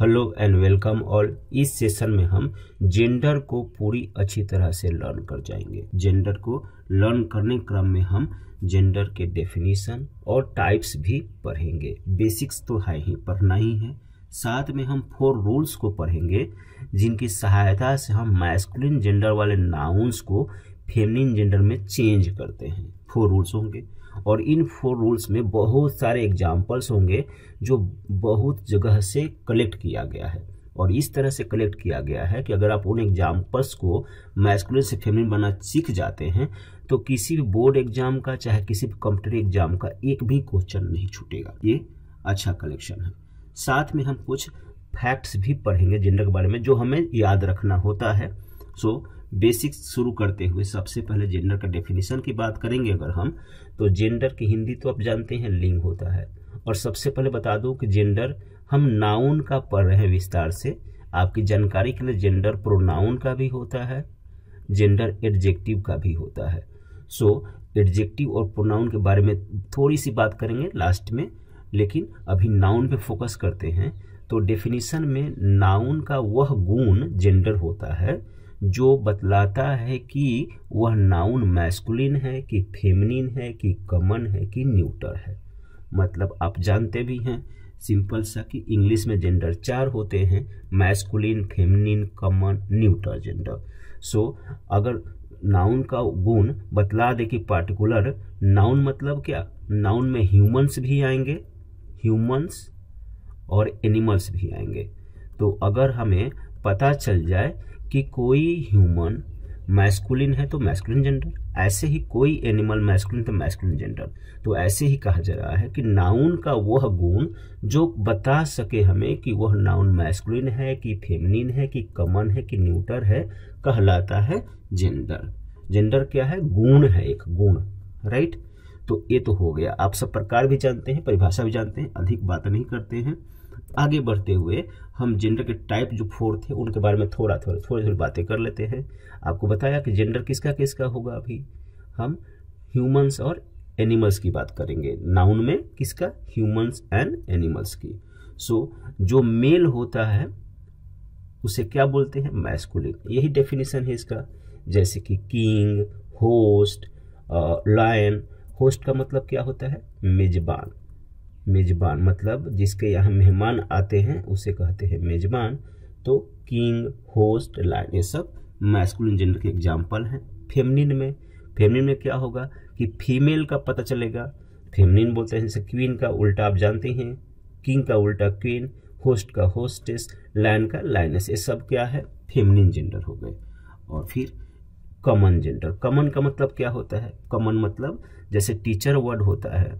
Hello and welcome all. इस session में हम जेंडर को पूरी अच्छी तरह से लर्न कर जाएँगे। जेंडर को लर्न करने क्रम में हम जेंडर के डेफिनेशन और टाइप्स भी पढ़ेंगे। बेसिक्स तो है ही, पढ़ना ही है। साथ में हम फोर रूल्स को पढ़ेंगे, जिनकी सहायता से हम मैस्कुलिन जेंडर वाले नाउन्स को फेमिनिन जेंडर में चेंज करते हैं। फोर रूल्स होंगे। और इन फोर रूल्स में बहुत सारे एग्जाम्पल्स होंगे जो बहुत जगह से कलेक्ट किया गया है। और इस तरह से कलेक्ट किया गया है कि अगर आप उन एग्जाम्पल्स को मैस्कुलिन से फेमिनिन बनना सीख जाते हैं तो किसी भी बोर्ड एग्ज़ाम का, चाहे किसी भी कॉम्पिटेटिव एग्ज़ाम का एक भी क्वेश्चन नहीं छूटेगा। ये अच्छा कलेक्शन है। साथ में हम कुछ फैक्ट्स भी पढ़ेंगे जेंडर के बारे में जो हमें याद रखना होता है। सो बेसिक्स शुरू करते हुए सबसे पहले जेंडर का डेफिनेशन की बात करेंगे अगर हम तो जेंडर की हिंदी तो आप जानते हैं, लिंग होता है। और सबसे पहले बता दूँ कि जेंडर हम नाउन का पढ़ रहे हैं विस्तार से। आपकी जानकारी के लिए जेंडर प्रोनाउन का भी होता है जेंडर एडजेक्टिव का भी होता है। सो एडजेक्टिव और प्रोनाउन के बारे में थोड़ी सी बात करेंगे लास्ट में, लेकिन अभी नाउन पे फोकस करते हैं तो डेफिनेशन में नाउन का वह गुण जेंडर होता है जो बतलाता है कि वह नाउन मैस्कुलिन है, कि फेमिनिन है, कि कमन है, कि न्यूटर है। मतलब आप जानते भी हैं सिंपल सा कि इंग्लिश में जेंडर चार होते हैं masculine feminine common neuter gender so अगर नाउन का गुण बतला दे कि पार्टिकुलर नाउन मतलब क्या? नाउन में ह्यूमंस भी आएँगे ह्यूमंस और एनिमल्स भी आएँगे। तो अगर हमें पता चल जाए कि कोई ह्यूमन मैस्कुलिन है तो मैस्कुलिन जेंडर, ऐसे ही कोई एनिमल मैस्कुलिन तो मैस्कुलिन जेंडर। तो ऐसे ही कहा जा रहा है कि नाउन का वह गुण जो बता सके हमें कि वह नाउन मैस्कुलिन है, कि फेमिनिन है, कि कमन है, कि न्यूटर है, कहलाता है जेंडर। जेंडर क्या है? गुण है एक, गुण, राइट? तो ये तो हो गया। आप सब प्रकार भी जानते हैं, परिभाषा भी जानते हैं, अधिक बात नहीं करते हैं। आगे बढ़ते हुए हम जेंडर के टाइप जो फोर थे उनके बारे में थोड़ा थोड़ा थोड़ी थोड़ी बातें कर लेते हैं। आपको बताया कि जेंडर किसका किसका होगा अभी? हम ह्यूमंस और एनिमल्स की बात करेंगे। नाउन में किसका? ह्यूमंस एंड एनिमल्स की। सो so, जो मेल होता है उसे क्या बोलते हैं? मैस्कुलिन यही डेफिनेशन है इसका। जैसे कि किंग होस्ट लायन होस्ट का मतलब क्या होता है? मेजबान। मेजबान मतलब जिसके यहाँ मेहमान आते हैं, उसे कहते हैं मेजबान। तो किंग, होस्ट, लाइन, ये सब मैस्कुलिन जेंडर के एग्ज़ाम्पल हैं। फेमनिन में फेमनिन में क्या होगा कि फीमेल का पता चलेगा। फेमनिन बोलते हैं जैसे क्वीन का उल्टा, आप जानते हैं। किंग का उल्टा क्वीन होस्ट का होस्टेस लाइन का लाइनस ये सब क्या है? फेमनिन जेंडर हो गए। और फिर कॉमन जेंडर कॉमन का मतलब क्या होता है? कॉमन मतलब जैसे टीचर वर्ड होता है।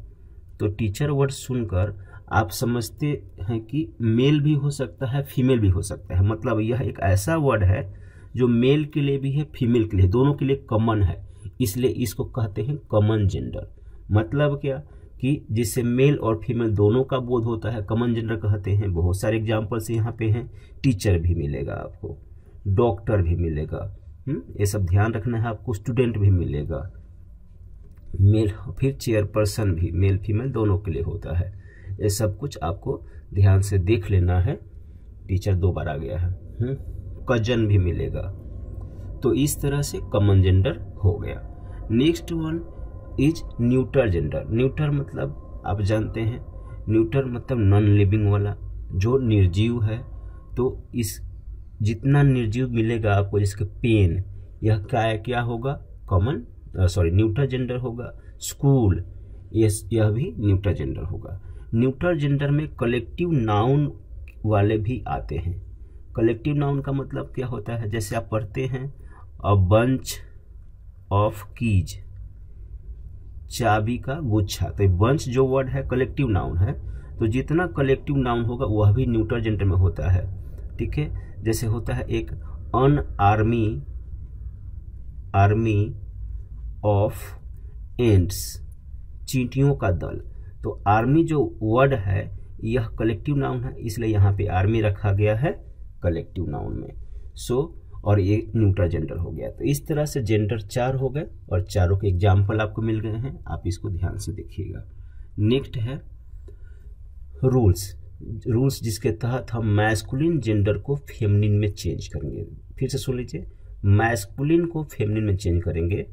तो टीचर वर्ड सुनकर आप समझते हैं कि मेल भी हो सकता है फीमेल भी हो सकता है। मतलब यह एक ऐसा वर्ड है जो मेल के लिए भी है फीमेल के लिए। दोनों के लिए कॉमन है। इसलिए इसको कहते हैं कॉमन जेंडर मतलब क्या? कि जिससे मेल और फीमेल दोनों का बोध होता है कॉमन जेंडर कहते हैं। बहुत सारे एग्जाम्पल्स यहाँ पे हैं। टीचर भी मिलेगा आपको। डॉक्टर भी मिलेगा। हम्म, ये सब ध्यान रखना है आपको। स्टूडेंट भी मिलेगा। मेल फिर चेयरपर्सन भी मेल फीमेल दोनों के लिए होता है। ये सब कुछ आपको ध्यान से देख लेना है। टीचर दो बार आ गया है। कज़न हम्म, भी मिलेगा। तो इस तरह से कॉमन जेंडर हो गया। Next one is neuter gender. Neuter मतलब आप जानते हैं न्यूटर मतलब नॉन लिविंग वाला जो निर्जीव है। तो इस जितना निर्जीव मिलेगा आपको जिसके पेन यह क्या क्या होगा? कॉमन सॉरी न्यूट्रल जेंडर होगा। स्कूल यह भी न्यूट्रल जेंडर होगा। न्यूट्रल जेंडर में कलेक्टिव नाउन वाले भी आते हैं। कलेक्टिव नाउन का मतलब क्या होता है? जैसे आप पढ़ते हैं अ बंच ऑफ़ कीज चाबी का गुच्छा। तो बंच जो वर्ड है कलेक्टिव नाउन है। तो जितना कलेक्टिव नाउन होगा, वह भी न्यूट्रल जेंडर में होता है। ठीक है? जैसे होता है एक an army army of ants चींटियों का दल। तो आर्मी जो वर्ड है यह कलेक्टिव नाउन है इसलिए यहाँ पे आर्मी रखा गया है कलेक्टिव नाउन में। सो so, और ये न्यूट्रा जेंडर हो गया। तो इस तरह से जेंडर चार हो गए और चारों के एग्ज़ाम्पल आपको मिल गए हैं। आप इसको ध्यान से देखिएगा। नेक्स्ट है रूल्स रूल्स जिसके तहत हम मैस्कुलिन जेंडर को फेमिनिन में चेंज करेंगे। फिर से सुन लीजिए। मैस्कुलिन को फेमिनिन में चेंज करेंगे।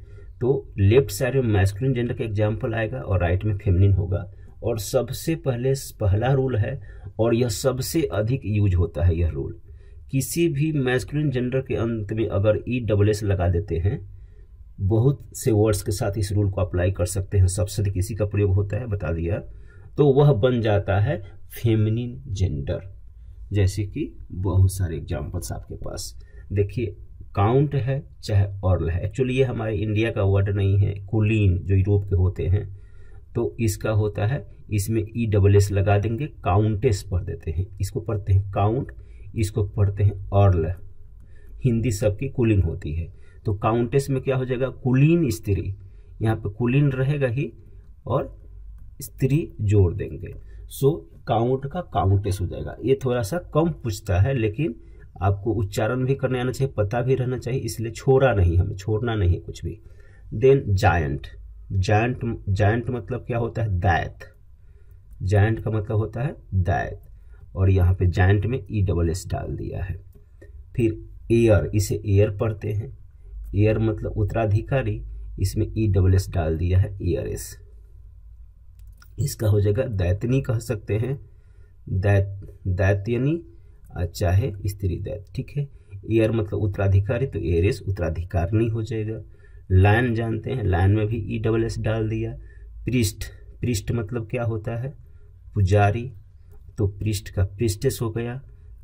तो लेफ़्ट साइड में मैस्कुलिन जेंडर का एग्ज़ाम्पल आएगा और राइट में फेमिनिन होगा। और सबसे पहले पहला रूल है और यह सबसे अधिक यूज़ होता है यह रूल किसी भी मैस्कुलिन जेंडर के अंत में अगर ई डबल एस लगा देते हैं, बहुत से वर्ड्स के साथ इस रूल को अप्लाई कर सकते हैं। सबसे अधिक इसी का प्रयोग होता है, बता दिया। तो वह बन जाता है फेमिनिन जेंडर जैसे कि बहुत सारे एग्जाम्पल्स आपके पास। देखिए काउंट है, चाहे ऑर्ल है। एक्चुअली ये हमारे इंडिया का वर्ड नहीं है, कुलीन, जो यूरोप के होते हैं। तो इसका होता है, इसमें ई डबल एस लगा देंगे काउंटेस पढ़ देते हैं। इसको पढ़ते हैं काउंट इसको पढ़ते हैं ऑर्ल हिंदी सबकी कुलीन होती है। तो काउंटेस में क्या हो जाएगा? कुलीन स्त्री। यहाँ पे कुलीन रहेगा ही, और स्त्री जोड़ देंगे। सो काउंट का काउंटेस हो जाएगा। ये थोड़ा सा कम पूछता है, लेकिन आपको उच्चारण भी करने आना चाहिए, पता भी रहना चाहिए, इसलिए छोड़ा नहीं हमें, छोड़ना नहीं कुछ भी। देन जायंट जायंट जायंट मतलब क्या होता है? दैत जायंट का मतलब होता है दैत और यहाँ पे जायंट में ई डबल एस डाल दिया है। फिर एयर इसे एयर पढ़ते हैं। एयर मतलब उत्तराधिकारी, इसमें ई डबल एस डाल दिया है एयर एस इसका हो जाएगा दैतनी कह सकते हैं। दैत दैत्यनी चाहे स्त्री दैत, ठीक है? एयर मतलब उत्तराधिकारी तो एयर एस उत्तराधिकारनी हो जाएगा। लाइन जानते हैं लाइन में भी ई डबल एस डाल दिया। पृष्ठ पृष्ठ मतलब क्या होता है? पुजारी। तो पृष्ठ का पृष्ठस हो गया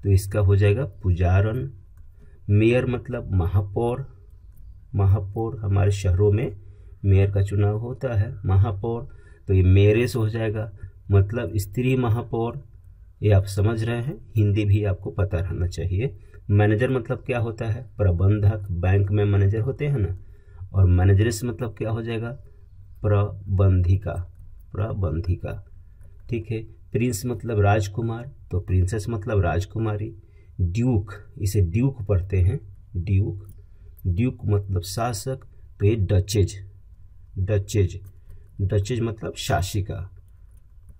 तो इसका हो जाएगा पुजारन मेयर मतलब महापौर। महापौर हमारे शहरों में मेयर का चुनाव होता है, महापौर। तो ये मेरेस हो जाएगा मतलब स्त्री महापौर। ये आप समझ रहे हैं। हिंदी भी आपको पता रहना चाहिए। मैनेजर मतलब क्या होता है? प्रबंधक, बैंक में मैनेजर होते हैं ना? और मैनेजरेस मतलब क्या हो जाएगा? प्रबंधिका प्रबंधिका। ठीक है? प्रिंस मतलब राजकुमार तो प्रिंसेस मतलब राजकुमारी। ड्यूक, इसे ड्यूक पढ़ते हैं। ड्यूक। ड्यूक मतलब शासक तो ये डचेज। डचेज। डचेज मतलब शासिका।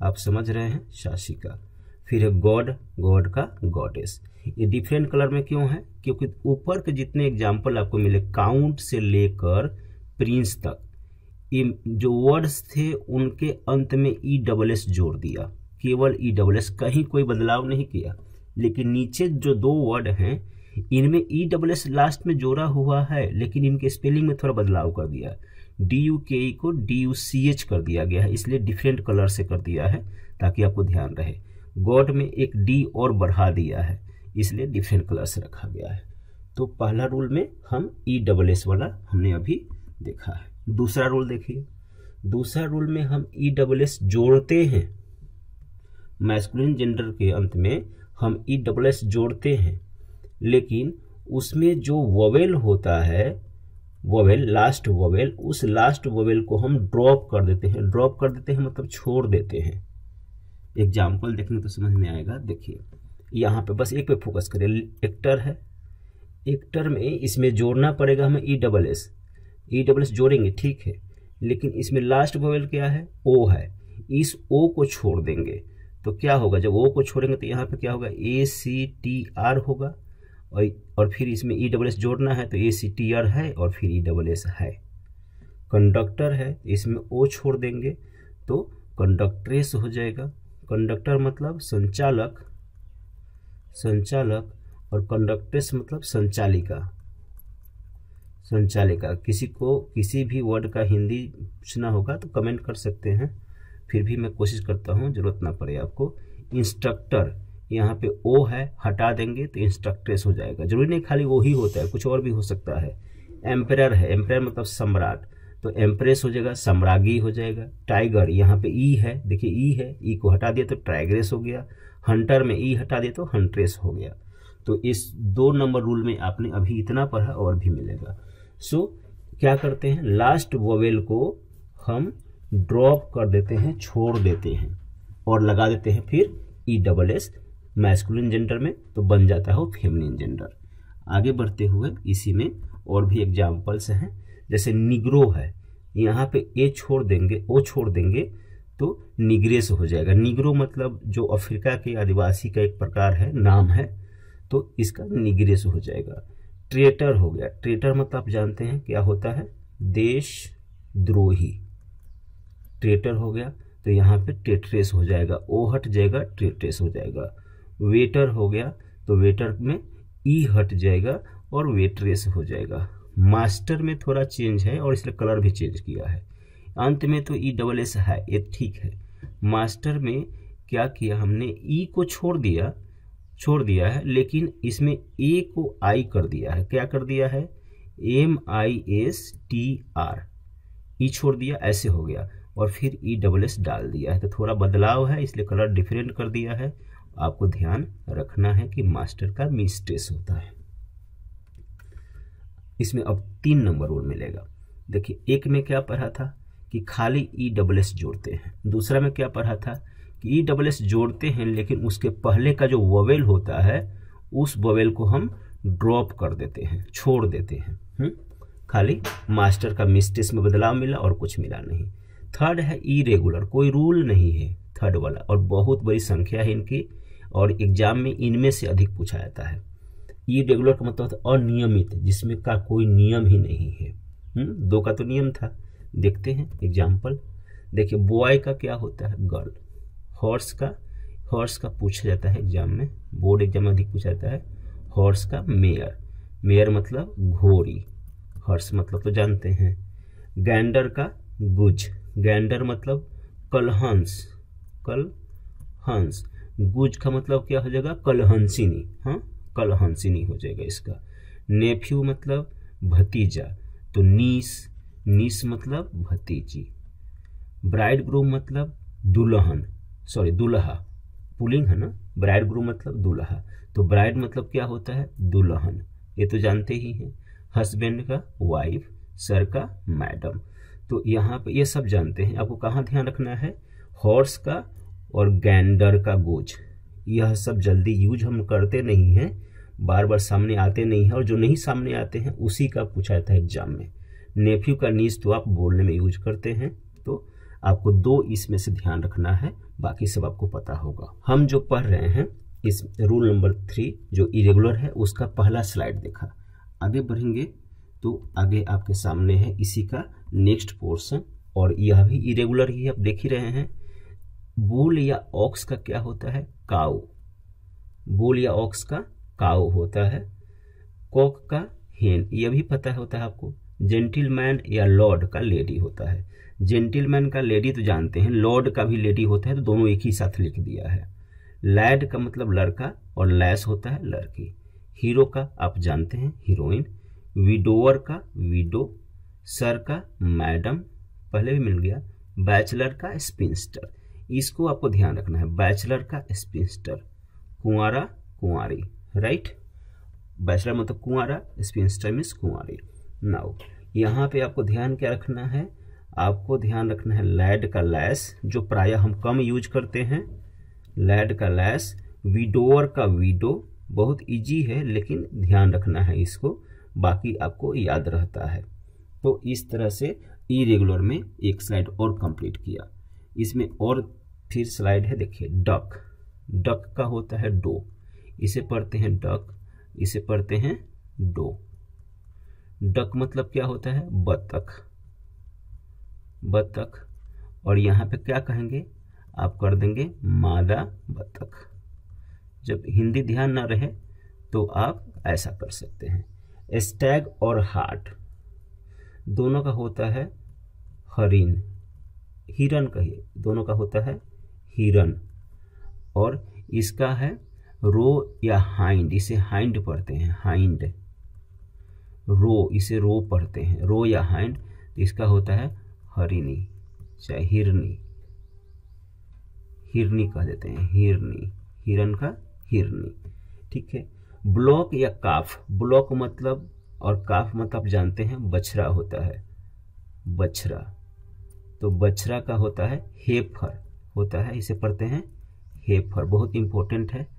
आप समझ रहे हैं? शासिका। फिर है गॉड गॉड का गॉडेस ये डिफरेंट कलर में क्यों है? क्योंकि ऊपर के जितने एग्ज़ाम्पल आपको मिले काउंट से लेकर प्रिंस तक, ये जो वर्ड्स थे, उनके अंत में ई डबल एस जोड़ दिया। केवल ई डबल एस कहीं कोई बदलाव नहीं किया। लेकिन नीचे जो दो वर्ड हैं, इनमें ई डबल एस लास्ट में जोड़ा हुआ है, लेकिन इनके स्पेलिंग में थोड़ा बदलाव कर दिया। डी यू के ई को डी यू सी एच कर दिया गया है, इसलिए डिफरेंट कलर से कर दिया है, ताकि आपको ध्यान रहे। गॉड में एक डी और बढ़ा दिया है, इसलिए डिफरेंट कलर से रखा गया है। तो पहला रूल में हम ई डबल एस वाला हमने अभी देखा है। दूसरा रूल देखिए। दूसरा रूल में हम ई डबल एस जोड़ते हैं। मैस्कुलिन जेंडर के अंत में हम ई डबल एस जोड़ते हैं, लेकिन उसमें जो वोवेल होता है वोवेल लास्ट वोवेल उस लास्ट वोवेल को हम ड्रॉप कर देते हैं। ड्रॉप कर देते हैं मतलब छोड़ देते हैं। एग्ज़ाम्पल देखने तो समझ में आएगा। देखिए, यहाँ पे बस एक पे फोकस करें। एक्टर है। एक्टर में इसमें जोड़ना पड़ेगा हमें E double S E double S जोड़ेंगे, ठीक है। लेकिन इसमें लास्ट वोवेल क्या है? ओ है। इस ओ को छोड़ देंगे। तो क्या होगा? जब ओ को छोड़ेंगे तो यहाँ पे क्या होगा? ए सी टी आर होगा। और और फिर इसमें ई डबल एस जोड़ना है तो ए सी टी आर है और फिर ई डबल एस है। कंडक्टर है, इसमें ओ छोड़ देंगे तो कंडक्ट्रेस हो जाएगा। कंडक्टर मतलब संचालक संचालक और कंडक्ट्रेस मतलब संचालिका। संचालिका, किसी को किसी भी वर्ड का हिंदी पूछना होगा तो कमेंट कर सकते हैं। फिर भी मैं कोशिश करता हूँ, ज़रूरत ना पड़े आपको। इंस्ट्रक्टर यहाँ पे ओ है, हटा देंगे तो इंस्ट्रक्ट्रेस हो जाएगा। ज़रूरी नहीं खाली वो ही होता है, कुछ और भी हो सकता है। एम्पेयर है एम्पेयर मतलब सम्राट। तो एम्प्रेस हो जाएगा सम्रागी हो जाएगा। टाइगर यहाँ पे ई है देखिए ई है ई को हटा दिया तो ट्राइग्रेस हो गया। हंटर में ई हटा दिया तो हंट्रेस हो गया। तो इस दो नंबर रूल में आपने अभी इतना पढ़ा और भी मिलेगा। सो so, क्या करते हैं? लास्ट वोवेल को हम ड्रॉप कर देते हैं छोड़ देते हैं और लगा देते हैं फिर E double S masculine gender में तो बन जाता है वो फेमिनिन जेंडर आगे बढ़ते हुए इसी में और भी एग्जाम्पल्स हैं। जैसे निग्रो है, यहाँ पे ए छोड़ देंगे, ओ छोड़ देंगे तो निग्रेस हो जाएगा। निग्रो मतलब जो अफ्रीका के आदिवासी का एक प्रकार है, नाम है तो इसका निग्रेस हो जाएगा। ट्रेटर हो गया। ट्रेटर मतलब आप जानते हैं क्या होता है? देश द्रोही। ट्रेटर हो गया तो यहाँ पे टेट्रेस हो जाएगा। ओ हट जाएगा, ट्रेट्रेस हो जाएगा। वेटर हो गया तो वेटर में ई हट जाएगा और वेट्रेस हो जाएगा। मास्टर में थोड़ा चेंज है और इसलिए कलर भी चेंज किया है। अंत में तो ई डबल एस है, ये ठीक है। मास्टर में क्या किया हमने? ई को छोड़ दिया छोड़ दिया है, लेकिन इसमें ए को आई कर दिया है। क्या कर दिया है? M I S T R E छोड़ दिया, ऐसे हो गया। और फिर ई डबल एस डाल दिया है। तो थोड़ा बदलाव है, इसलिए कलर डिफरेंट कर दिया है। आपको ध्यान रखना है कि मास्टर का मिस्टेस होता है। इसमें अब तीन नंबर और मिलेगा देखिए, एक में क्या पढ़ा था कि खाली ई डबल एस जोड़ते हैं दूसरा में क्या पढ़ा था कि ई डबल एस जोड़ते हैं, लेकिन उसके पहले का जो ववेल होता है, उस ववेल को हम ड्रॉप कर देते हैं, छोड़ देते हैं हुँ? हम्म? खाली मास्टर का मिस्टेस में बदलाव मिला और कुछ मिला नहीं थर्ड है ई रेगुलर कोई रूल नहीं है थर्ड वाला, और बहुत बड़ी संख्या है इनकी, और एग्ज़ाम में इनमें से अधिक पूछा जाता है ई रेगुलर का मतलब अनियमित, जिसमें का कोई नियम ही नहीं है। हुँ? हम्म? दो का तो नियम था। देखते हैं एग्ज़ाम्पल देखिए बॉय का क्या होता है? गर्ल हॉर्स का हॉर्स का पूछा जाता है एग्ज़ाम में। बोर्ड एग्ज़ाम में अधिक पूछा जाता है। हॉर्स का मेयर मेयर मतलब घोड़ी। हॉर्स मतलब तो जानते हैं। गैंडर का गुज। गैंडर मतलब कलहंस। कल हंस गुज का मतलब क्या हो जाएगा? कलहंसिनी। हाँ? कलहंसिनी हो जाएगा इसका। नेफ्यू मतलब भतीजा तो नीस नीस मतलब भतीजी। ब्राइड ग्रूम मतलब दुल्हन सॉरी दुल्हा। पुलिंग है ना? ब्राइड ग्रूम मतलब दुल्हा। तो ब्राइड मतलब क्या होता है? दुल्हन। ये तो जानते ही हैं। हस्बैंड का वाइफ, सर का मैडम। तो यहाँ पे ये सब जानते हैं। आपको कहाँ ध्यान रखना है? हॉर्स का और गैंडर का गोज। यह सब जल्दी यूज़ हम करते नहीं हैं। बार बार सामने आते नहीं हैं और जो नहीं सामने आते हैं, उसी का पूछा जाता है एग्ज़ाम में। नेफ्यू का नीज तो आप बोलने में यूज़ करते हैं तो आपको दो इसमें से ध्यान रखना है, बाकी सब आपको पता होगा। हम जो पढ़ रहे हैं, इस रूल नंबर थ्री जो इरेगुलर है, उसका पहला स्लाइड देखा। आगे बढ़ेंगे तो आगे आपके सामने है, इसी का नेक्स्ट पोर्शन और यह भी इरेगुलर ही आप देख ही रहे हैं। बुल या ऑक्स का क्या होता है? काउ बुल या ऑक्स का काउ होता है, कॉक का हेन यह भी पता होता है आपको। जेंटिलमैन या लॉर्ड का लेडी होता है। जेंटिलमैन का लेडी तो जानते हैं, लॉर्ड का भी लेडी होता है तो दोनों एक ही साथ लिख दिया है। लैड का मतलब लड़का और लैस होता है लड़की। हीरो का आप जानते हैं, हीरोइन। विडोअर का विडो, सर का मैडम, पहले भी मिल गया। बैचलर का स्पिंस्टर, इसको आपको ध्यान रखना है। बैचलर का स्पिंस्टर, कुंवारा, कुंवारी। राइट? बैचलर मतलब कुंवारा स्पिंस्टर मीन्स कुंवारी। नाउ यहाँ पे आपको ध्यान क्या रखना है? आपको ध्यान रखना है लैड का लैस, जो प्राय हम कम यूज़ करते हैं। लैड का लैस विडोअर का विडो, बहुत इजी है, लेकिन ध्यान रखना है इसको, बाकी आपको याद रहता है। तो इस तरह से इरेगुलर में एक स्लाइड और कंप्लीट किया। इसमें और फिर स्लाइड है, देखिए डक डक का होता है डो। इसे पढ़ते हैं डक, इसे पढ़ते हैं डो। डक मतलब क्या होता है? बतख। बतख। और यहाँ पे क्या कहेंगे? आप कर देंगे मादा बतख। जब हिंदी ध्यान ना रहे तो आप ऐसा कर सकते हैं। स्टैग और हार्ट। दोनों का होता है हरिन हिरन कहिए। दोनों का होता है हिरन। और इसका है रो या हाइंड, इसे हाइंड पढ़ते हैं, हाइंड। रो, इसे रो पढ़ते हैं, रो या हाइंड तो इसका होता है हरिणी, चाहे हिरनी हिरनी कह देते हैं हिरनी हिरन का हिरनी ठीक है? ब्लॉक या काफ, ब्लॉक मतलब और काफ मतलब जानते हैं बछरा होता है बछरा तो बछरा का होता है हेफर, होता है, इसे पढ़ते हैं, हेफर, बहुत इंपॉर्टेंट है।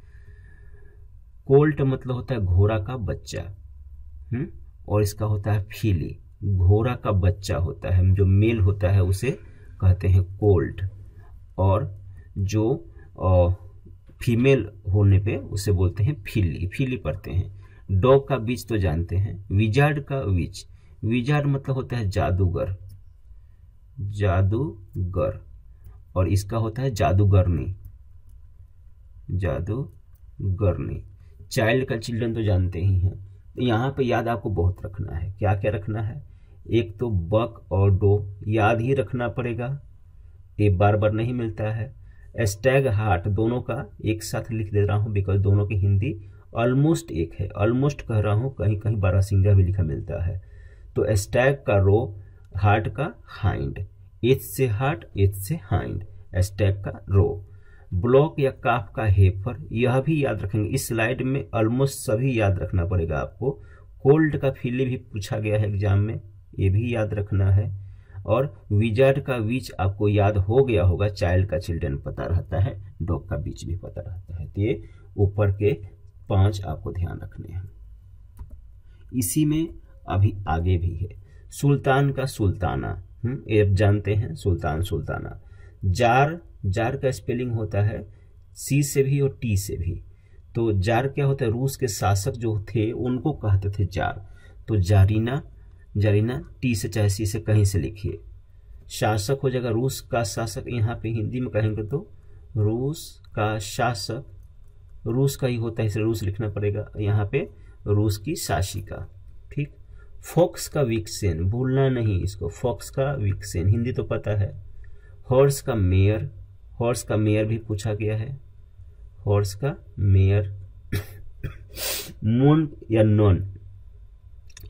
कोल्ट मतलब होता है घोड़ा का बच्चा हम्म? और इसका होता है फीली। घोड़ा का बच्चा होता है, जो मेल होता है उसे कहते हैं कोल्ट। और जो फीमेल होने पे उसे बोलते हैं फीली फीली पढ़ते हैं। डॉग का बीच तो जानते हैं, विजार्ड का बीच विजार्ड मतलब होता है जादूगर जादूगर। और इसका होता है जादूगरनी जादूगरनी। चाइल्ड का चिल्ड्रन तो जानते ही हैं। तो यहाँ पे याद आपको बहुत रखना है। क्या क्या रखना है? एक तो बक और डो याद ही रखना पड़ेगा। ये बार बार नहीं मिलता है। एस्टैग हार्ट दोनों का एक साथ लिख दे रहा हूँ बिकॉज़ दोनों की हिंदी ऑलमोस्ट एक है। ऑलमोस्ट कह रहा हूँ कहीं कहीं बारासिंगा भी लिखा मिलता है। तो एस्टैग का रो, हार्ट का हाइंड एच से हार्ट एच से हाइंड एस्टैग का रो। ब्लॉक या काफ का हेफर, यह भी याद रखेंगे। इस स्लाइड में ऑलमोस्ट सभी याद रखना पड़ेगा आपको। कोल्ड का फिली भी पूछा गया है एग्ज़ाम में, ये भी याद रखना है। और विजार्ड का बीच आपको याद हो गया होगा चाइल्ड का चिल्ड्रन पता रहता है डॉग का बीच भी पता रहता है। तो ये ऊपर के पाँच आपको ध्यान रखने हैं। इसी में अभी आगे भी है। सुल्तान का सुल्ताना हम्म ये जानते हैं, सुल्तान सुल्ताना। जार जार का स्पेलिंग होता है सी से भी और टी से भी। तो जार क्या होता है? रूस के शासक जो थे, उनको कहते थे जार। तो जारीना जारीना टी से चाहे सी से कहीं से लिखिए। शासक हो जाएगा रूस का शासक, यहाँ पे हिंदी में कहेंगे तो रूस का शासक। रूस का ही होता है, इसलिए रूस लिखना पड़ेगा। यहाँ पे रूस की शासिका ठीक? फोक्स का विकसेन, भूलना नहीं इसको, फॉक्स का विकसेन, हिंदी तो पता है। हॉर्स का मेयर, हॉर्स का मेयर भी पूछा गया है। हॉर्स का मेयर, मोन या नॉन?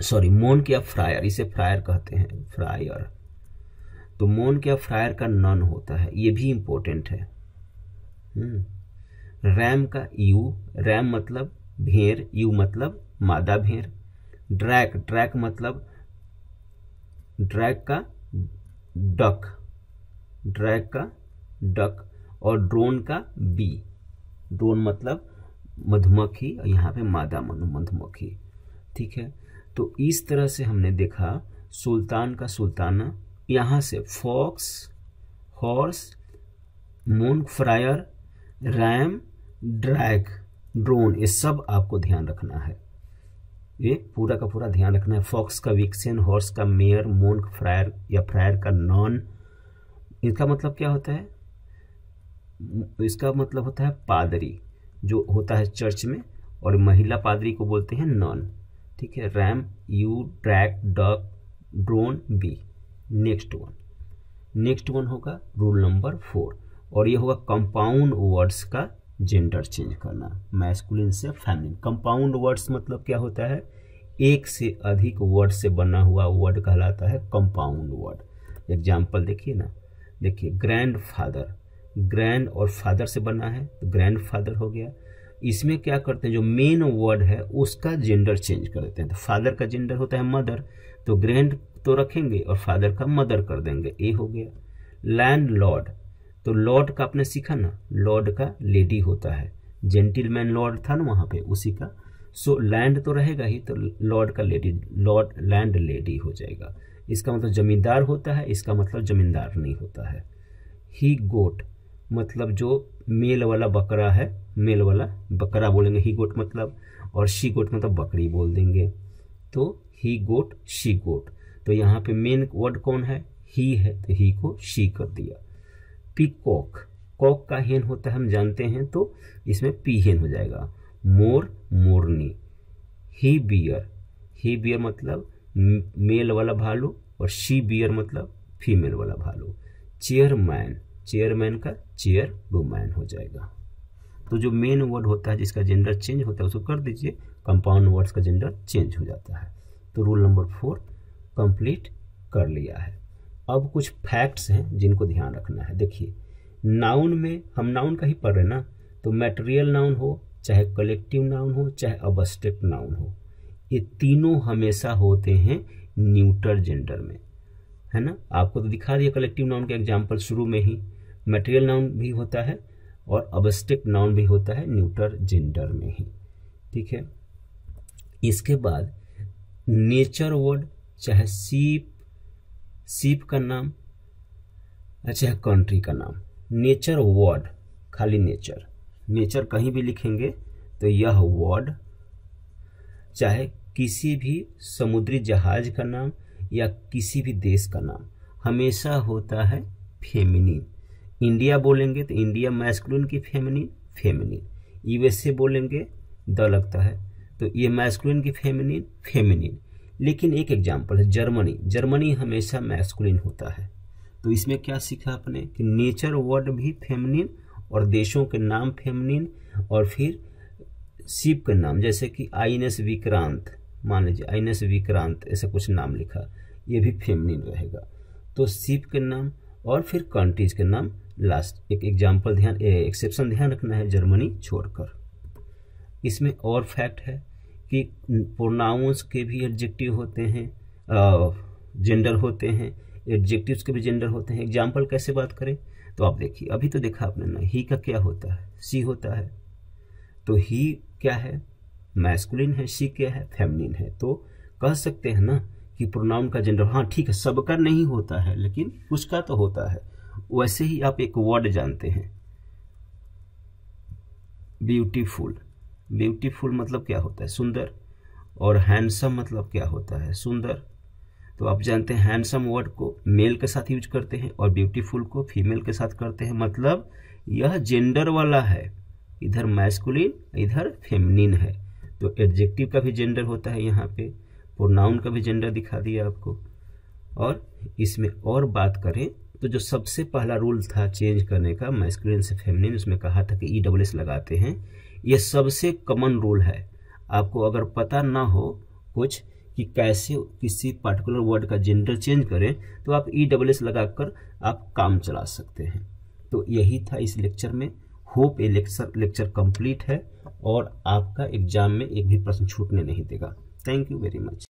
सॉरी, मोन क्या फ्रायर, इसे फ्रायर कहते हैं, फ्रायर। तो मोन क्या फ्रायर का नॉन होता है, ये भी इंपॉर्टेंट है। रैम का यू, रैम मतलब भेड़ यू मतलब मादा भेड़ ड्रैक ड्रैक मतलब ड्रैक का डक। ड्रैग का, डक और ड्रोन का बी। ड्रोन मतलब मधुमक्खी और यहाँ पे मादा मनु, मधुमक्खी। ठीक है? तो इस तरह से हमने देखा, सुल्तान का सुल्ताना, यहाँ से fox, horse monk friar, ram, drake, drone, ये सब आपको ध्यान रखना है। ये पूरा का पूरा ध्यान रखना है। फॉक्स का विक्सन हॉर्स का मेयर मोन फ्रायर या फ्रायर का नॉन इसका मतलब क्या होता है? इसका मतलब होता है पादरी, जो होता है चर्च में, और महिला पादरी को बोलते हैं नॉन। ठीक है, ram, ewe, drake, duck, drone, bee. Next one. Next one होगा रूल नंबर फोर, और ये होगा कंपाउंड वर्ड्स का जेंडर चेंज करना। मैस्कुलिन से फेमिनिन कंपाउंड वर्ड्स मतलब क्या होता है? एक से अधिक वर्ड से बना हुआ वर्ड कहलाता है कंपाउंड वर्ड। एग्ज़ाम्पल देखिए ना। देखिए ग्रैंड फादर ग्रैंड और फादर से बना है तो ग्रैंड फादर हो गया। इसमें क्या करते हैं, जो मेन वर्ड है, उसका जेंडर चेंज कर देते हैं। तो फादर का जेंडर होता है मदर तो ग्रैंड तो रखेंगे और फादर का मदर कर देंगे। ए हो गया। लैंड लॉर्ड तो लॉर्ड का आपने सीखा ना लॉर्ड का लेडी होता है। जेंटिलमैन लॉर्ड था ना वहाँ पे, उसी का। सो लैंड तो रहेगा ही तो लॉर्ड का लेडी लॉर्ड लैंड लेडी हो जाएगा। इसका मतलब जमींदार होता है, इसका मतलब जमींदार नहीं होता है। ही गोट मतलब जो मेल वाला बकरा है, मेल वाला बकरा बोलेंगे ही गोट मतलब और शी गोट मतलब बकरी बोल देंगे। तो ही गोट शी गोट तो यहाँ पे मेन वर्ड कौन है? ही है तो ही को शी कर दिया। कॉक कॉक का हेन होता है, हम जानते हैं तो इसमें पी हेन हो जाएगा। मोर मोरनी ही बियर ही बियर मतलब मेल वाला भालू और शी बियर मतलब फीमेल वाला भालू। चेयरमैन चेयरमैन का चेयर वुमैन हो जाएगा। तो जो मेन वर्ड होता है, जिसका जेंडर चेंज होता है, उसको कर दीजिए। कंपाउंड वर्ड्स का जेंडर चेंज हो जाता है। तो रूल नंबर फोर कंप्लीट कर लिया है। अब कुछ फैक्ट्स हैं जिनको ध्यान रखना है। देखिए नाउन में हम नाउन का ही पढ़ रहे ना? तो मैटेरियल नाउन हो, चाहे कलेक्टिव नाउन हो, चाहे अबस्ट्रक्ट नाउन हो। ये तीनों हमेशा होते हैं न्यूटर जेंडर में, है ना? आपको तो दिखा दिया कलेक्टिव नाउन के एग्ज़ाम्पल शुरू में ही। मटेरियल नाउन भी होता है और अबस्टिक नाउन भी होता है न्यूटर जेंडर में ही, ठीक है? इसके बाद नेचर वर्ड चाहे सीप सीप का नाम, चाहे कंट्री का नाम। नेचर वर्ड खाली नेचर नेचर कहीं भी लिखेंगे तो यह वर्ड चाहे किसी भी समुद्री जहाज़ का नाम या किसी भी देश का नाम। हमेशा होता है फेमिनिन। इंडिया बोलेंगे तो इंडिया मैस्कुलिन की फेमिनिन फेमिनिन। यूएसए बोलेंगे द लगता है। तो ये मैस्कुलिन की फेमिनिन फेमिनिन। लेकिन एक एग्ज़ाम्पल है, जर्मनी। जर्मनी हमेशा मैस्कुलिन होता है। तो इसमें क्या सीखा आपने? कि नेचर वर्ड भी फेमिनिन और देशों के नाम फेमिनिन और फिर शिप का नाम, जैसे कि आई एन एस विक्रांत। मान लीजिए एस विक्रांत, ऐसा कुछ नाम लिखा, ये भी फेमिनिन रहेगा। तो शिप के नाम और फिर कंट्रीज़ के नाम लास्ट एक एग्ज़ाम्पल ध्यान एक्सेप्शन ध्यान रखना है जर्मनी छोड़कर। इसमें और फैक्ट है कि प्रोनाउंस के भी एडजेक्टिव होते हैं जेंडर होते हैं एडजेक्टिव्स के भी जेंडर होते हैं। एग्ज़ाम्पल कैसे बात करें? तो आप देखिए, अभी तो देखा आपने ना ही का क्या होता है? सी होता है। तो ही क्या है? मैस्कुलिन है सी क्या है फेमनिन है। तो कह सकते हैं ना कि प्रोनाउन का जेंडर हाँ ठीक है, सबका नहीं होता है, लेकिन उसका तो होता है। वैसे ही आप एक वर्ड जानते हैं। ब्यूटीफुल ब्यूटीफुल मतलब क्या होता है? सुंदर। और हैंडसम मतलब क्या होता है? सुंदर। तो आप जानते हैं हैंडसम वर्ड को मेल के साथ यूज़ करते हैं और ब्यूटीफुल को फीमेल के साथ करते हैं। मतलब यह जेंडर वाला है। इधर मैस्कुलिन इधर फेमिनिन है। तो एडजेक्टिव का भी जेंडर होता है यहाँ पे प्रोनाउन का भी जेंडर दिखा दिया आपको। और इसमें और बात करें तो जो सबसे पहला रूल था चेंज करने का मैस्कुलिन से फेमिनिन उसमें कहा था कि ई डबल एस लगाते हैं, ये सबसे कॉमन रूल है। आपको अगर पता ना हो कुछ कि कैसे किसी पर्टिकुलर वर्ड का जेंडर चेंज करें तो आप ई डबल एस लगाकर आप काम चला सकते हैं। तो यही था इस लेक्चर में। होप ये लेक्चर लेक्चर कंप्लीट है। और आपका एग्ज़ाम में एक भी प्रश्न छूटने नहीं देगा। Thank you very much